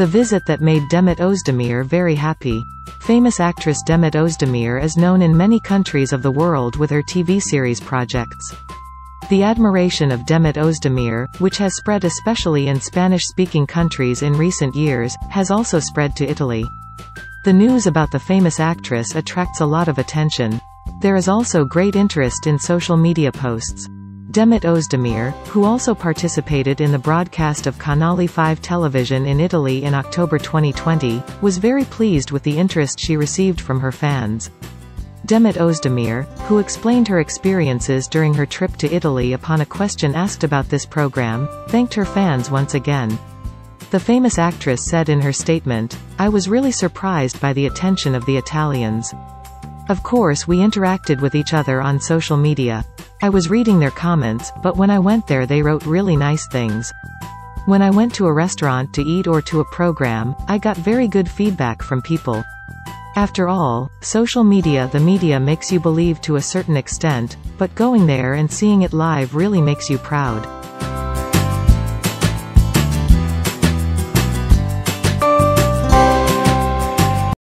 The visit that made Demet Özdemir very happy. Famous actress Demet Özdemir is known in many countries of the world with her TV series projects. The admiration of Demet Özdemir, which has spread especially in Spanish-speaking countries in recent years, has also spread to Italy. The news about the famous actress attracts a lot of attention. There is also great interest in social media posts. Demet Özdemir, who also participated in the broadcast of Canale 5 television in Italy in October 2020, was very pleased with the interest she received from her fans. Demet Özdemir, who explained her experiences during her trip to Italy upon a question asked about this program, thanked her fans once again. The famous actress said in her statement, I was really surprised by the attention of the Italians. Of course we interacted with each other on social media. I was reading their comments, but when I went there they wrote really nice things. When I went to a restaurant to eat or to a program, I got very good feedback from people. After all, social media the media makes you believe to a certain extent, but going there and seeing it live really makes you proud.